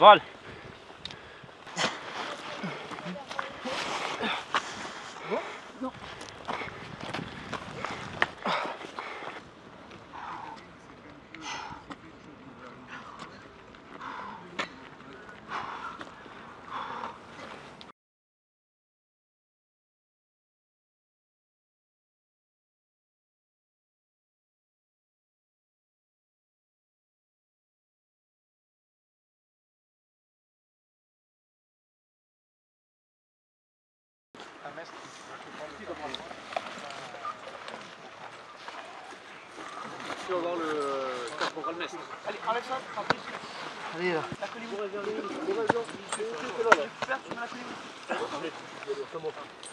fall. Tu vas voir le caporal Nest. Allez, ça, Allez là. La colibri.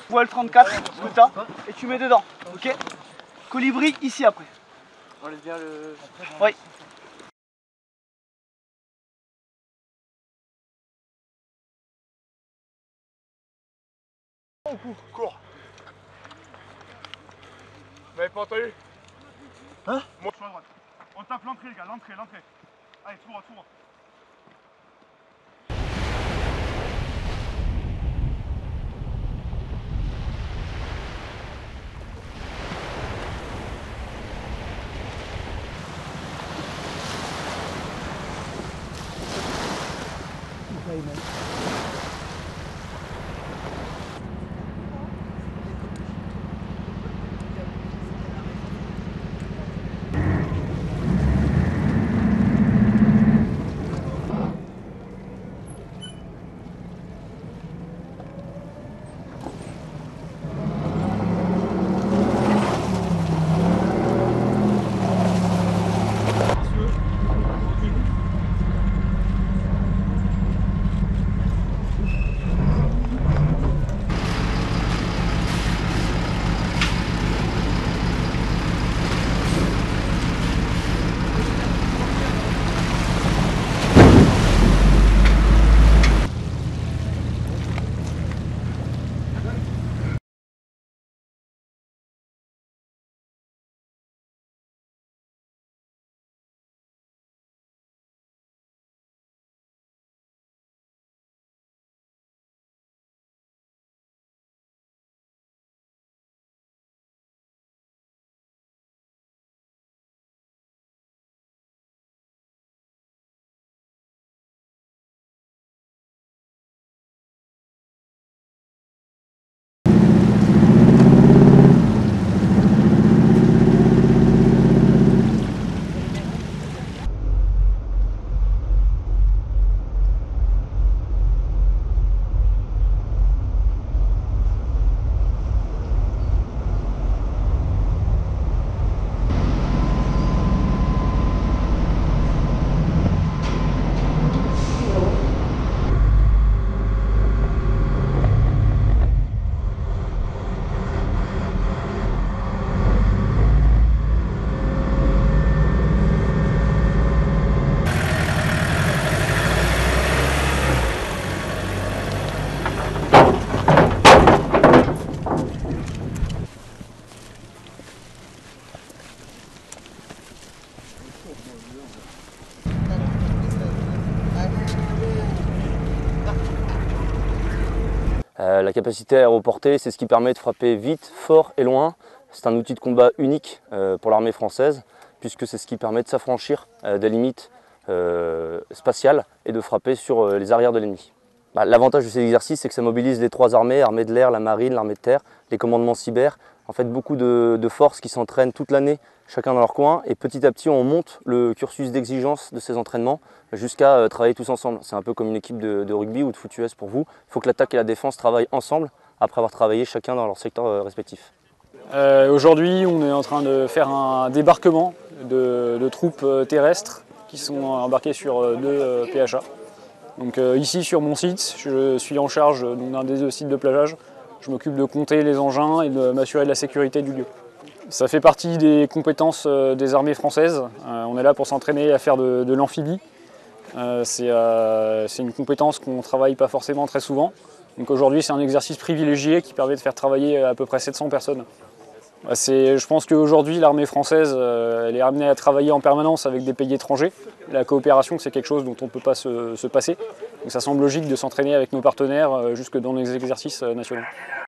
Voile 34, ce que t'as, et tu mets dedans, ok Colibri ici après. Enlève bien le. Oui. Cours. Vous m'avez pas entendu? Hein? Moi, sur la droite. On tape l'entrée, les gars, l'entrée, l'entrée. Allez, tout droit, tout Euh, la capacité aéroportée, c'est ce qui permet de frapper vite, fort et loin. C'est un outil de combat unique euh, pour l'armée française, puisque c'est ce qui permet de s'affranchir euh, des limites spatiales et de frapper sur les arrières de l'ennemi. Bah, L'avantage de ces exercices, c'est que ça mobilise les trois armées, armée de l'air, la marine, l'armée de terre, les commandements cyber. En fait, beaucoup de, forces qui s'entraînent toute l'année, chacun dans leur coin, et petit à petit, on monte le cursus d'exigence de ces entraînements jusqu'à euh, travailler tous ensemble. C'est un peu comme une équipe de, rugby ou de foot US pour vous. Il faut que l'attaque et la défense travaillent ensemble après avoir travaillé chacun dans leur secteur euh, respectif. Euh, Aujourd'hui, on est en train de faire un débarquement de, troupes terrestres qui sont embarquées sur deux PHA. Donc ici sur mon site, je suis en charge d'un des deux sites de plagage. Je m'occupe de compter les engins et de m'assurer de la sécurité du lieu. Ça fait partie des compétences euh, des armées françaises. Euh, on est là pour s'entraîner à faire de, l'amphibie. Euh, c'est une compétence qu'on ne travaille pas forcément très souvent. Donc aujourd'hui, c'est un exercice privilégié qui permet de faire travailler à peu près 700 personnes. Je pense qu'aujourd'hui, l'armée française, elle est amenée à travailler en permanence avec des pays étrangers. La coopération, c'est quelque chose dont on ne peut pas se passer. Donc ça semble logique de s'entraîner avec nos partenaires euh, jusque dans les exercices euh, nationaux.